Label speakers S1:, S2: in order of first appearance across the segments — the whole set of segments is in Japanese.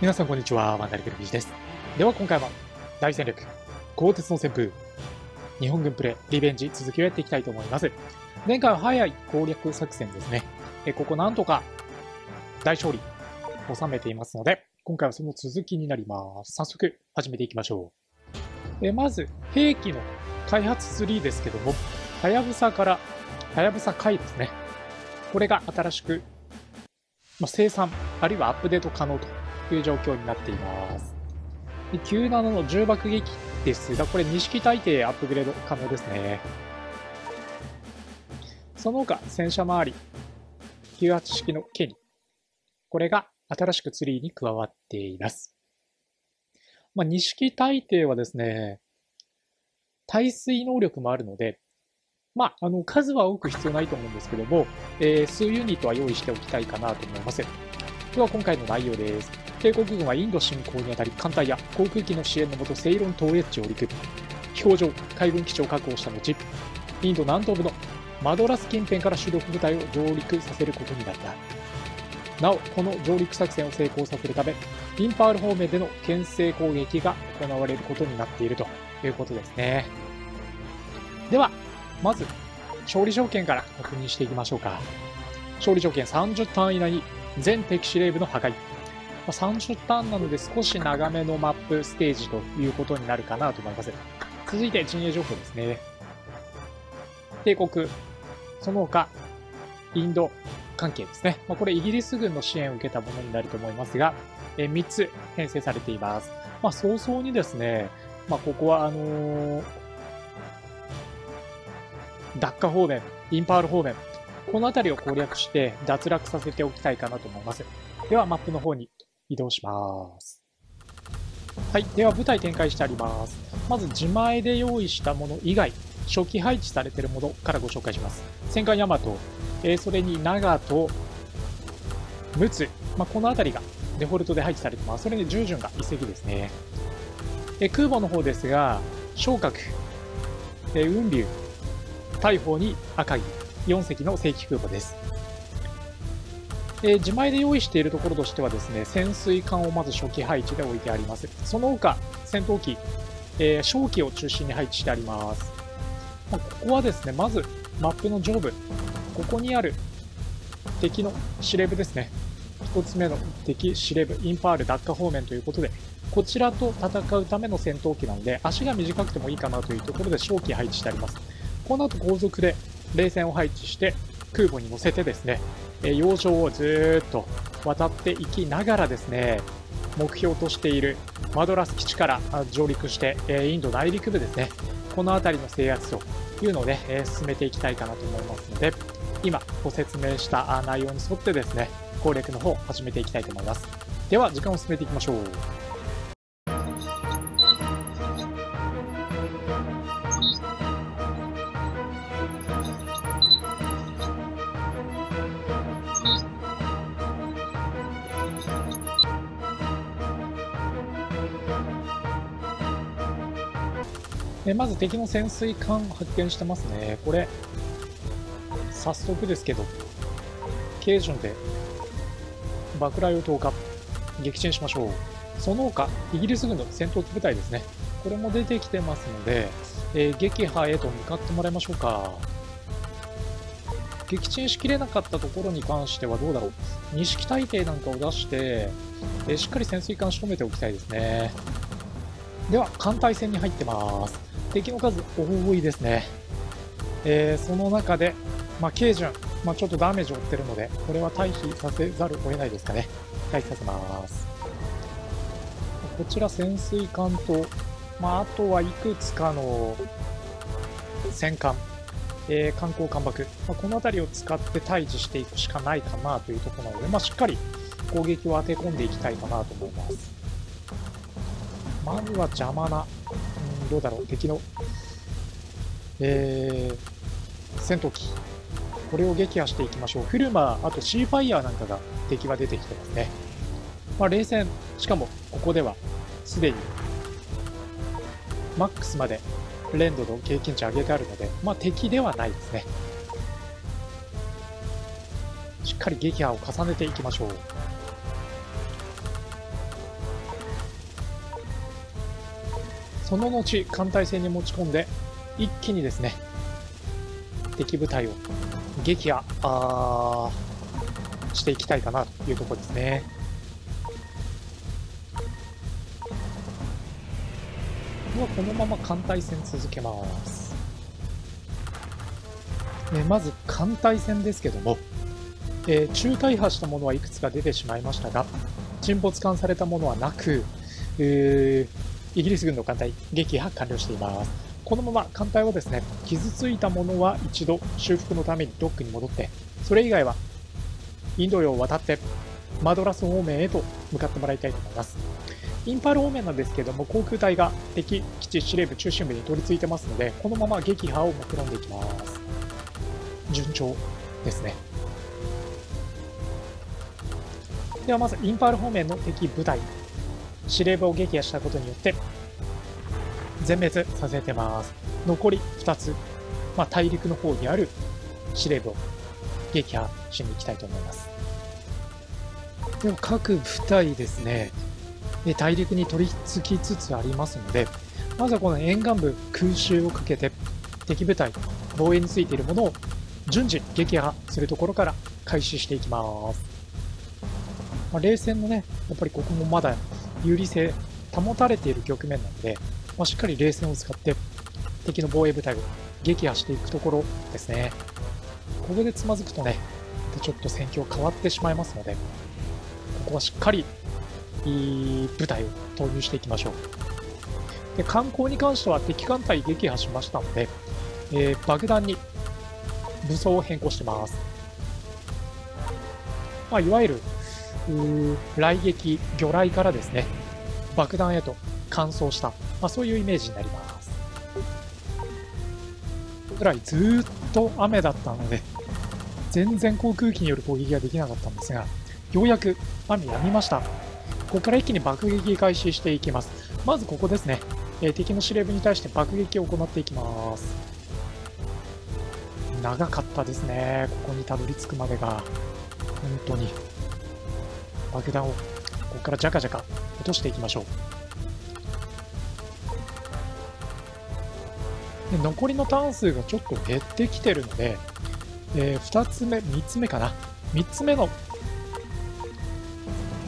S1: 皆さんこんにちは、ワンダリクルビジです。では今回は大戦力、鋼鉄の旋風、日本軍プレイ、リベンジ続きをやっていきたいと思います。前回は早い攻略作戦ですね。えここなんとか大勝利収めていますので、今回はその続きになります。早速始めていきましょう。えまず、兵器の開発3ですけども、はやぶさから、はやぶさ回ですね。これが新しく、ま生産、あるいはアップデート可能という状況になっています。97の重爆撃ですが、これ錦大帝アップグレード可能ですね。その他、戦車周り、98式のケニ。これが新しくツリーに加わっています。まあ、錦大帝はですね、耐水能力もあるので、まあ、あの、数は多く必要ないと思うんですけども、えー、数ユニットは用意しておきたいかなと思います。では今回の内容です。帝国軍はインド侵攻にあたり艦隊や航空機の支援のもとセイロン東越地を陸。飛行場海軍基地を確保した後インド南東部のマドラス近辺から主力部隊を上陸させることになった。なおこの上陸作戦を成功させるためインパール方面での牽制攻撃が行われることになっているということですね。ではまず勝利条件から確認していきましょうか。勝利条件30ターン以内に全敵司令部の破壊。まあ、30ターンなので少し長めのマップステージということになるかなと思います。続いて陣営情報ですね。帝国、その他、インド関係ですね。まあ、これイギリス軍の支援を受けたものになると思いますが、え3つ編成されています。まあ、早々にですね、まあ、ここはあのー、ダッカ方面、インパール方面、この辺りを攻略して脱落させておきたいかなと思います。では、マップの方に移動します。はい。では、部隊展開してあります。まず、自前で用意したもの以外、初期配置されているものからご紹介します。戦艦ヤマト、えー、それに長と、陸奥、まあ、この辺りがデフォルトで配置されてます。それに従順が遺跡ですね。え空母の方ですが、昇格、え雲竜、大砲に赤城、4隻の正規空母です。え、自前で用意しているところとしてはですね、潜水艦をまず初期配置で置いてあります。その他、戦闘機、えー、小機を中心に配置してあります。まあ、ここはですね、まずマップの上部、ここにある敵の司令部ですね。1つ目の敵司令部、インパール、ダッカ方面ということで、こちらと戦うための戦闘機なので、足が短くてもいいかなというところで小機配置してあります。この後後続で零戦を配置して空母に乗せてですね、え洋上をずっと渡っていきながらですね、目標としているマドラス基地から上陸して、えインド内陸部ですね、この辺りの制圧というのをね、え進めていきたいかなと思いますので、今ご説明した内容に沿ってですね、攻略の方を始めていきたいと思います。では、時間を進めていきましょう。えまず敵の潜水艦発見してますね。これ、早速ですけど、軽順で爆雷を投下、撃沈しましょう。その他、イギリス軍の戦闘機部隊ですね。これも出てきてますので、えー、撃破へと向かってもらいましょうか。撃沈しきれなかったところに関してはどうだろう。錦大帝なんかを出して、えー、しっかり潜水艦仕留めておきたいですね。では、艦隊戦に入ってます。敵の数多いですね。えー、その中で、まあ、軽順、まあ、ちょっとダメージを負ってるので、これは退避させざるを得ないですかね。退避させます。こちら潜水艦と、まあ、あとはいくつかの戦艦、えー、観光艦爆、まあ、この辺りを使って退治していくしかないかなというところなので、まあ、しっかり攻撃を当て込んでいきたいかなと思います。まずは邪魔などうだろう、敵の、えー、戦闘機。これを撃破していきましょう。フルマー、あとシーファイヤーなんかが敵は出てきてますね。まあ、冷戦、しかもここではすでにマックスまで連ドの経験値上げてあるので、まあ、敵ではないですね。しっかり撃破を重ねていきましょう。その後、艦隊戦に持ち込んで、一気にですね、敵部隊を撃破していきたいかなというところですね。ではこのまま艦隊戦続けます。えまず艦隊戦ですけども、えー、中大破したものはいくつか出てしまいましたが、沈没艦されたものはなく、えー、イギリス軍の艦隊撃破完了しています。このまま艦隊はですね、傷ついたものは一度修復のためにドックに戻って、それ以外はインド洋を渡ってマドラス方面へと向かってもらいたいと思います。インパール方面なんですけども、航空隊が敵基地司令部中心部に取り付いてますので、このまま撃破を目論んでいきます。順調ですね。ではまずインパール方面の敵部隊、司令部を撃破したことによって、全滅させてます。残り2つ、まあ、大陸の方にある司令部を撃破しに行きたいと思います。でも各部隊ですねで、大陸に取り付きつつありますので、まずはこの沿岸部空襲をかけて、敵部隊、防衛についているものを順次撃破するところから開始していきます。まあ、冷戦のね、やっぱりここもまだ有利性保たれている局面なので、まあ、しっかり冷戦を使って敵の防衛部隊を撃破していくところですね。ここでつまずくとね、ちょっと戦況変わってしまいますので、ここはしっかりいい部隊を投入していきましょう。で観光に関しては敵艦隊撃破しましたので、えー、爆弾に武装を変更してます。まあ、いわゆる雷撃、魚雷からですね、爆弾へと乾燥した、まあ、そういうイメージになります。ぐらいずっと雨だったので、全然航空機による攻撃ができなかったんですが、ようやく雨やみました。ここから一気に爆撃開始していきます。まずここですね。えー、敵の司令部に対して爆撃を行っていきます。長かったですね。ここにたどり着くまでが。本当に。爆弾を、ここからジャカジャカ落としていきましょう。で残りのターン数がちょっと減ってきてるので、えー、2つ目、3つ目かな。3つ目の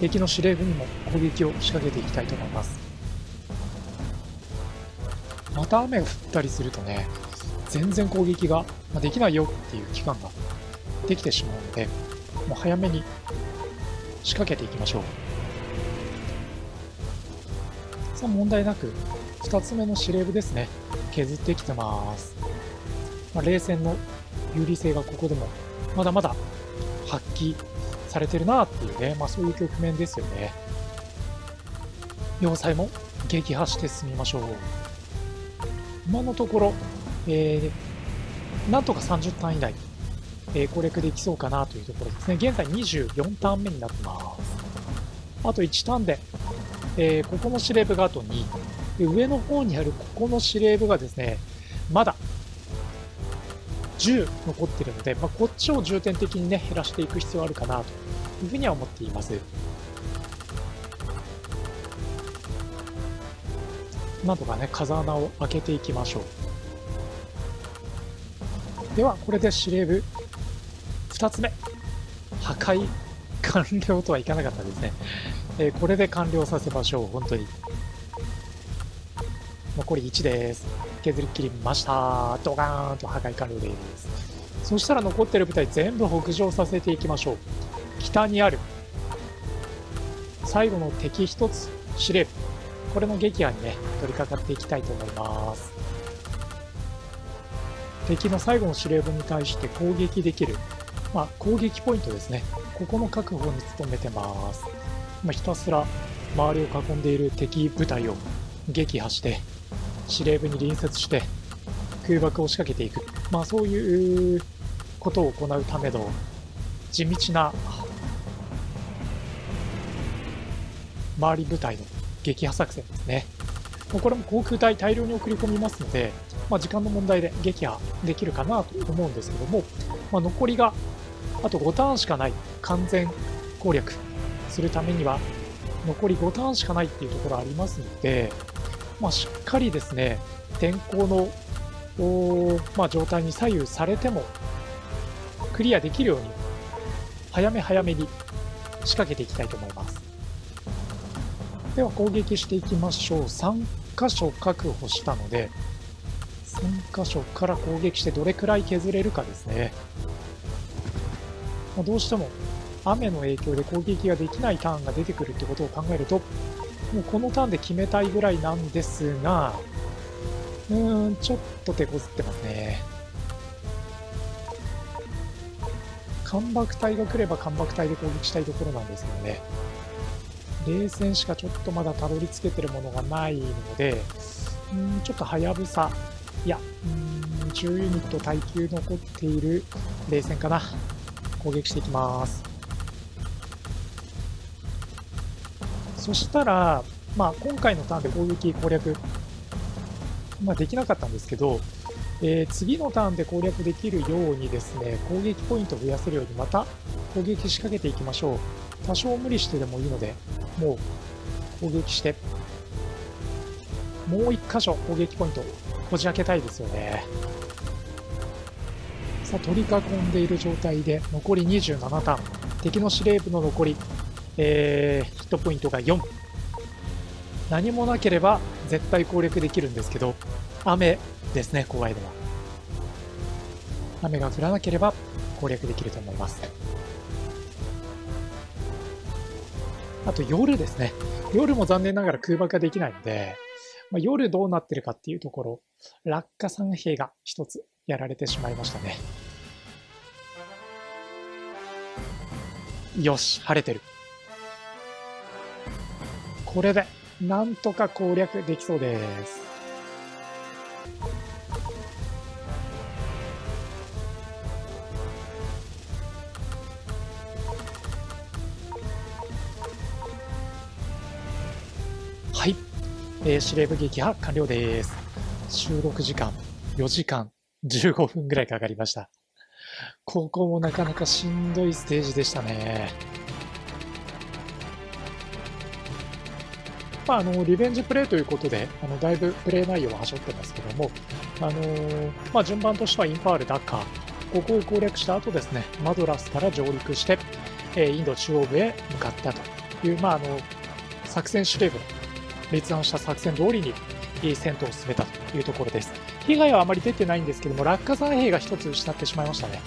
S1: 敵の司令部にも攻撃を仕掛けていきたいと思いますまた雨が降ったりするとね全然攻撃ができないよっていう期間ができてしまうのでもう早めに仕掛けていきましょうさあ問題なく2つ目の司令部ですね削ってきてます、まあ、冷戦の有利性がここでもまだまだ発揮されてるなっていうね、まあ、そういう局面ですよね。要塞も撃破して進みましょう。今のところ、えー、なんとか30ターン以内、えー、攻略できそうかなというところですね。現在24ターン目になってます。あと1ターンで、えー、ここの司令部があと2。で上の方にあるここの司令部がですね、まだ10残ってるので、まあ、こっちを重点的にね、減らしていく必要あるかなというふうには思っています。なんとかね、風穴を開けていきましょう。では、これで司令部2つ目。破壊完了とはいかなかったですね。えー、これで完了させましょう、本当に。残り1です。削り切りました。ドガーンと破壊完了です。そしたら残ってる部隊全部北上させていきましょう。北にある最後の敵1つ司令部これの撃破にね取り掛かっていきたいと思います敵の最後の司令部に対して攻撃できる、まあ、攻撃ポイントですね。ここの確保に努めてます、まあ、ひたすら周りを囲んでいる敵部隊を撃破して司令部に隣接して空爆を仕掛けていく、まあ、そういうことを行うための地道な周り部隊の撃破作戦ですね。これも航空隊大量に送り込みますので、まあ、時間の問題で撃破できるかなと思うんですけども、まあ、残りがあと5ターンしかない完全攻略するためには残り5ターンしかないっていうところありますので、まあ、しっかりですね、天候の、まあ、状態に左右されても、クリアできるように、早め早めに仕掛けていきたいと思います。では攻撃していきましょう。3箇所確保したので、3箇所から攻撃してどれくらい削れるかですね。まあ、どうしても雨の影響で攻撃ができないターンが出てくるってことを考えると、もうこのターンで決めたいぐらいなんですが、うーん、ちょっと手こずってますね。干爆隊が来れば干爆隊で攻撃したいところなんですけどね。冷戦しかちょっとまだたどり着けてるものがないので、うん、ちょっとはやぶさ、いや、うん、10ユニット耐久残っている冷戦かな。攻撃していきます。そしたら、まあ、今回のターンで攻撃攻略、まあ、できなかったんですけど、えー、次のターンで攻略できるようにですね、攻撃ポイントを増やせるようにまた攻撃仕掛けていきましょう。多少無理してでもいいので、もう攻撃して、もう1箇所攻撃ポイントこじ開けたいですよね。さあ、取り囲んでいる状態で残り27ターン。敵の司令部の残りえー、ヒットポイントが4。何もなければ絶対攻略できるんですけど、雨ですね、怖いのは。雨が降らなければ攻略できると思います。あと夜ですね。夜も残念ながら空爆ができないので、まあ、夜どうなってるかっていうところ、落下三兵が一つやられてしまいましたね。よし、晴れてる。これで、なんとか攻略できそうです。はい。えー、司令部撃破完了です。収録時間4時間15分ぐらいかかりました。ここもなかなかしんどいステージでしたね。まあ、あのリベンジプレイということで、あのだいぶプレイ内容ははしょってますけども、あのー、まあ、順番としてはインパール、ダッカー、ここを攻略した後ですね、マドラスから上陸して、えインド中央部へ向かったという、まあ、あの作戦司令部立案した作戦通りに戦闘を進めたというところです。被害はあまり出てないんですけども、落下山兵が1つ失ってしまいましたね。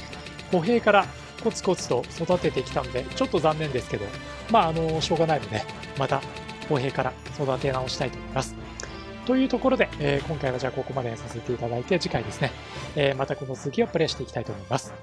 S1: 歩兵からコツコツと育ててきたので、ちょっと残念ですけど、まあ、あの、しょうがないので、また歩兵から育て直したいと思います。というところで、えー、今回はじゃあここまでさせていただいて、次回ですね、えー、またこの続きをプレイしていきたいと思います。